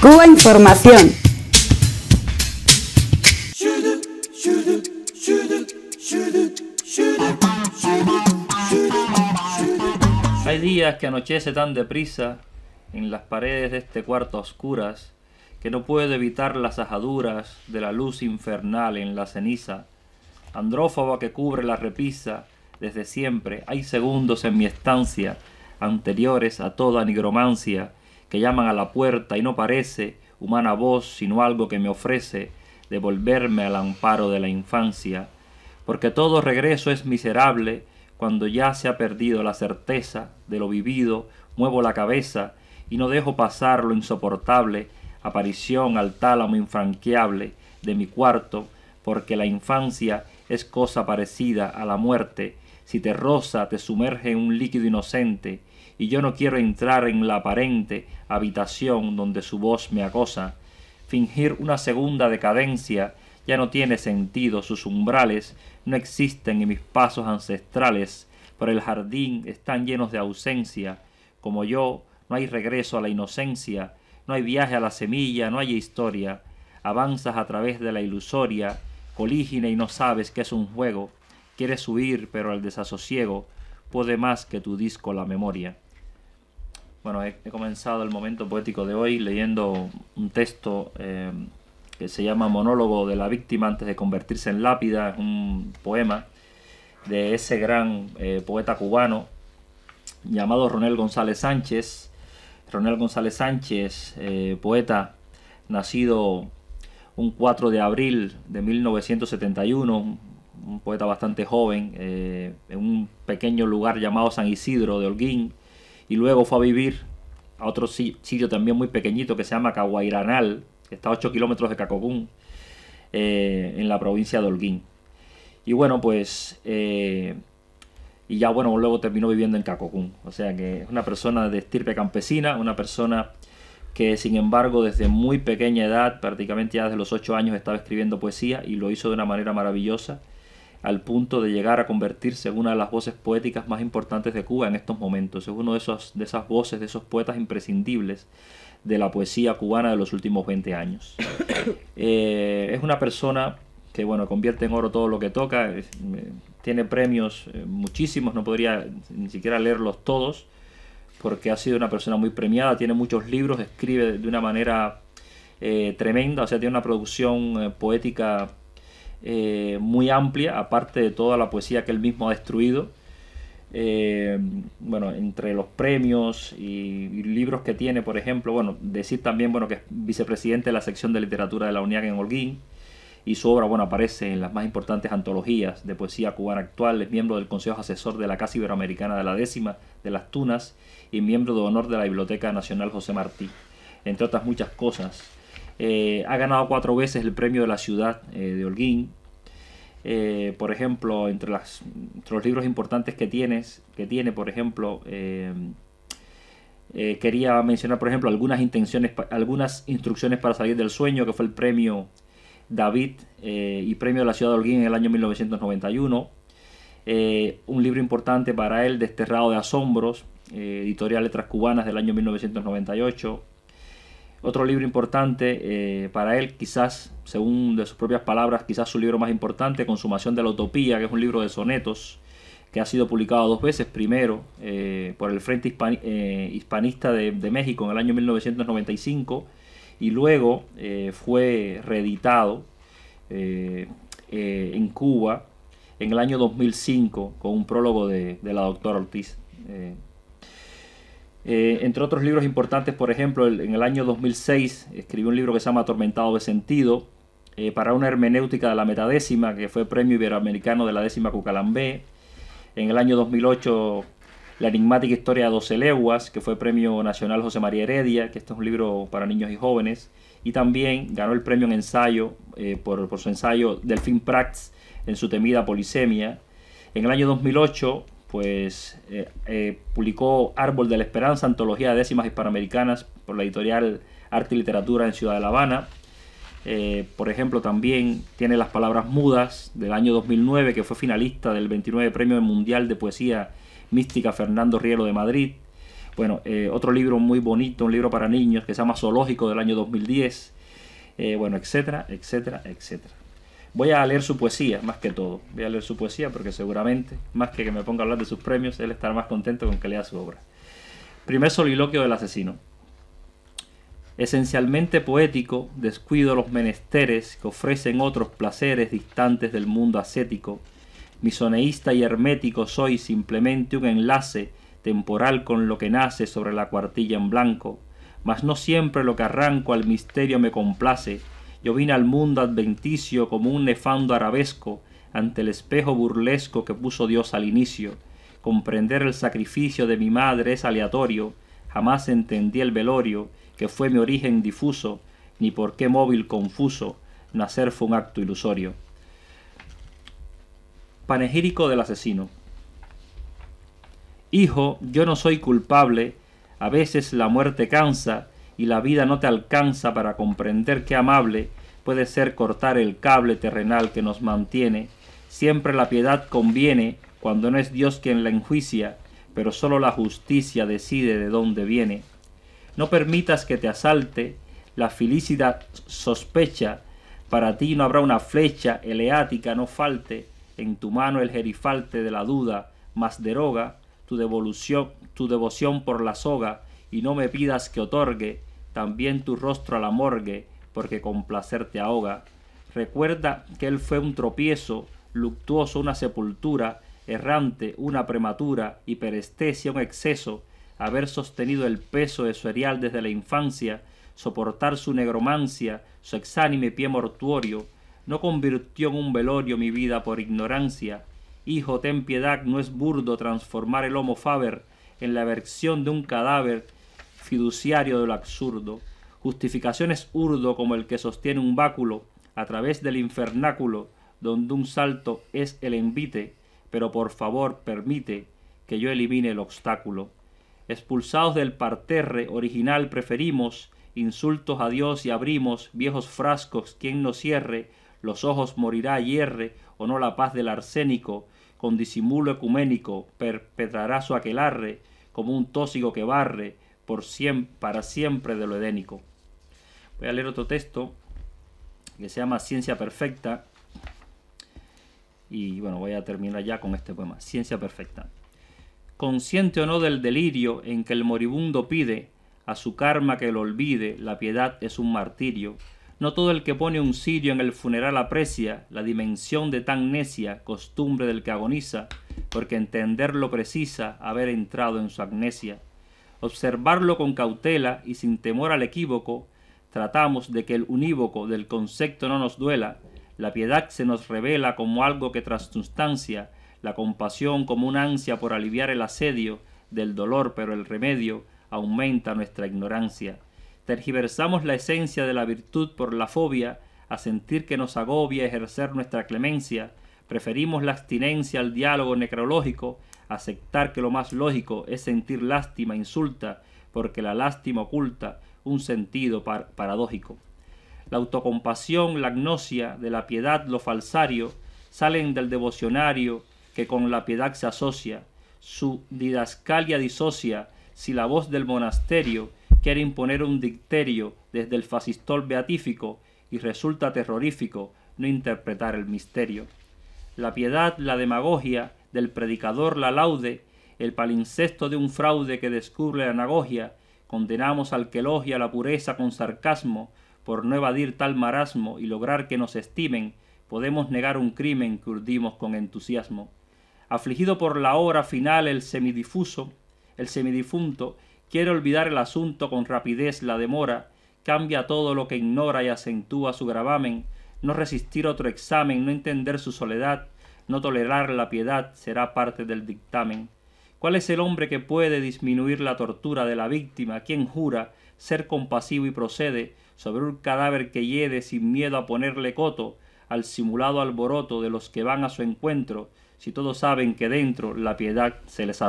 Cuba Información. Hay días que anochece tan deprisa en las paredes de este cuarto oscuras que no puedo evitar las ajaduras de la luz infernal en la ceniza, andrófoba que cubre la repisa desde siempre. Hay segundos en mi estancia anteriores a toda nigromancia que llaman a la puerta y no parece humana voz sino algo que me ofrece devolverme al amparo de la infancia, porque todo regreso es miserable cuando ya se ha perdido la certeza de lo vivido, muevo la cabeza y no dejo pasar lo insoportable, aparición al tálamo infranqueable de mi cuarto, porque la infancia es cosa parecida a la muerte, si te roza te sumerge en un líquido inocente, y yo no quiero entrar en la aparente habitación donde su voz me acosa. Fingir una segunda decadencia ya no tiene sentido, sus umbrales no existen en mis pasos ancestrales, por el jardín están llenos de ausencia, como yo no hay regreso a la inocencia, no hay viaje a la semilla, no hay historia, avanzas a través de la ilusoria, colígine y no sabes que es un juego, quieres huir pero el desasosiego puede más que tu disco la memoria. Bueno, he, comenzado el momento poético de hoy leyendo un texto eh, que se llama Monólogo de la víctima antes de convertirse en lápida, es un poema de ese gran eh, poeta cubano llamado Ronel González Sánchez. Ronel González Sánchez, eh, poeta nacido un 4 de abril de 1971, un poeta bastante joven, en un pequeño lugar llamado San Isidro de Holguín, y luego fue a vivir a otro sitio también muy pequeñito que se llama Caguairanal, que está a 8 kilómetros de Cacocún, eh, en la provincia de Holguín. Y bueno, pues, eh, y ya bueno, luego terminó viviendo en Cacocún. O sea que es una persona de estirpe campesina, una persona que sin embargo desde muy pequeña edad, prácticamente ya desde los 8 años estaba escribiendo poesía y lo hizo de una manera maravillosa al punto de llegar a convertirse en una de las voces poéticas más importantes de Cuba en estos momentos. Es uno de, esos, de esas voces, de esos poetas imprescindibles de la poesía cubana de los últimos 20 años. Eh, es una persona que bueno, convierte en oro todo lo que toca, tiene premios eh, muchísimos, no podría ni siquiera leerlos todos, porque ha sido una persona muy premiada, tiene muchos libros, escribe de una manera eh, tremenda, o sea, tiene una producción poética eh, muy amplia, aparte de toda la poesía que él mismo ha destruido. Eh, bueno, entre los premios y, libros que tiene, por ejemplo, bueno, decir también, bueno, que es vicepresidente de la sección de literatura de la UNIAC en Holguín y su obra, bueno, aparece en las más importantes antologías de poesía cubana actual, es miembro del Consejo Asesor de la Casa Iberoamericana de la Décima de las Tunas y miembro de honor de la Biblioteca Nacional José Martí, entre otras muchas cosas. Eh, ha ganado cuatro veces el premio de la ciudad eh, de Holguín. Eh, por ejemplo, entre, las, los libros importantes que, tienes, que tiene, por ejemplo, quería mencionar, por ejemplo, algunas intenciones, algunas instrucciones para salir del sueño, que fue el premio David y premio de la ciudad de Holguín en el año 1991. un libro importante para él, Desterrado de Asombros, editorial Letras Cubanas del año 1998. Otro libro importante eh, para él, quizás, según de sus propias palabras, quizás su libro más importante, Consumación de la Utopía, que es un libro de sonetos que ha sido publicado dos veces, primero eh, por el Frente eh, Hispanista de, México en el año 1995 y luego fue reeditado en Cuba en el año 2005 con un prólogo de, de la doctora Ortiz. Eh, entre otros libros importantes, por ejemplo, en el año 2006 escribió un libro que se llama Atormentado de Sentido, eh, para una hermenéutica de la metadécima, que fue premio iberoamericano de la décima Cucalambé. En el año 2008, La enigmática historia de 12 leguas, que fue premio nacional José María Heredia, que este es un libro para niños y jóvenes. Y también ganó el premio en ensayo eh, por, por, su ensayo Delfín Prats en su temida Polisemia. En el año 2008 pues eh, eh, publicó Árbol de la Esperanza, antología de décimas hispanoamericanas por la editorial Arte y Literatura en Ciudad de La Habana. Eh, por ejemplo, también tiene Las Palabras Mudas del año 2009, que fue finalista del 29 Premio Mundial de Poesía Mística Fernando Rielo de Madrid. Bueno, otro libro muy bonito, un libro para niños que se llama Zoológico del año 2010. Eh, bueno, etcétera, etcétera, etcétera. Voy a leer su poesía, más que todo. Voy a leer su poesía porque seguramente, más que que me ponga a hablar de sus premios, él estará más contento con que lea su obra. Primer soliloquio del asesino. Esencialmente poético, descuido los menesteres que ofrecen otros placeres distantes del mundo ascético. Misoneísta y hermético soy simplemente un enlace temporal con lo que nace sobre la cuartilla en blanco, mas no siempre lo que arranco al misterio me complace. Yo vine al mundo adventicio como un nefando arabesco ante el espejo burlesco que puso Dios al inicio. Comprender el sacrificio de mi madre es aleatorio, jamás entendí el velorio, que fue mi origen difuso, ni por qué móvil confuso, nacer fue un acto ilusorio. Panegírico del asesino. Hijo, yo no soy culpable, a veces la muerte cansa y la vida no te alcanza para comprender qué amable puede ser cortar el cable terrenal que nos mantiene. Siempre la piedad conviene cuando no es Dios quien la enjuicia, pero sólo la justicia decide de dónde viene. No permitas que te asalte la felicidad sospecha, para ti no habrá una flecha eleática, no falte en tu mano el gerifalte de la duda, mas deroga tu devolución, tu devoción por la soga, y no me pidas que otorgue también tu rostro a la morgue, porque con placer te ahoga. Recuerda que él fue un tropiezo, luctuoso una sepultura, errante una prematura, hiperestesia un exceso, haber sostenido el peso de su erial desde la infancia, soportar su negromancia, su exánime pie mortuorio, no convirtió en un velorio mi vida por ignorancia. Hijo, ten piedad, no es burdo transformar el homo faber en la versión de un cadáver fiduciario de lo absurdo. Justificación es hurdo como el que sostiene un báculo a través del infernáculo, donde un salto es el envite, pero por favor permite que yo elimine el obstáculo. Expulsados del parterre original preferimos insultos a Dios y abrimos viejos frascos, quien nos cierre, los ojos morirá hierre o no la paz del arsénico, con disimulo ecuménico perpetrará su aquelarre como un tósigo que barre para siempre de lo edénico. Voy a leer otro texto que se llama Ciencia Perfecta y bueno, voy a terminar ya con este poema, Ciencia Perfecta consciente o no del delirio en que el moribundo pide a su karma que lo olvide, la piedad es un martirio. No todo el que pone un cirio en el funeral aprecia la dimensión de tan necia costumbre del que agoniza, porque entenderlo precisa haber entrado en su amnesia. Observarlo con cautela y sin temor al equívoco, tratamos de que el unívoco del concepto no nos duela, la piedad se nos revela como algo que transustancia la compasión como una ansia por aliviar el asedio del dolor, pero el remedio aumenta nuestra ignorancia. Tergiversamos la esencia de la virtud por la fobia, a sentir que nos agobia ejercer nuestra clemencia. Preferimos la abstinencia al diálogo necrológico, aceptar que lo más lógico es sentir lástima insulta, porque la lástima oculta un sentido paradójico. La autocompasión, la agnosia, de la piedad lo falsario, salen del devocionario que con la piedad se asocia, su didascalia disocia, si la voz del monasterio quiere imponer un dicterio desde el fascistol beatífico y resulta terrorífico no interpretar el misterio. La piedad, la demagogia del predicador la laude, el palincesto de un fraude que descubre la anagogia, condenamos al que elogia la pureza con sarcasmo, por no evadir tal marasmo y lograr que nos estimen, podemos negar un crimen que urdimos con entusiasmo. Afligido por la hora final el semidifuso, el semidifunto, quiere olvidar el asunto con rapidez la demora, cambia todo lo que ignora y acentúa su gravamen, no resistir otro examen, no entender su soledad, no tolerar la piedad será parte del dictamen. ¿Cuál es el hombre que puede disminuir la tortura de la víctima? ¿Quién jura ser compasivo y procede sobre un cadáver que hiede sin miedo a ponerle coto al simulado alboroto de los que van a su encuentro, si todos saben que dentro la piedad se les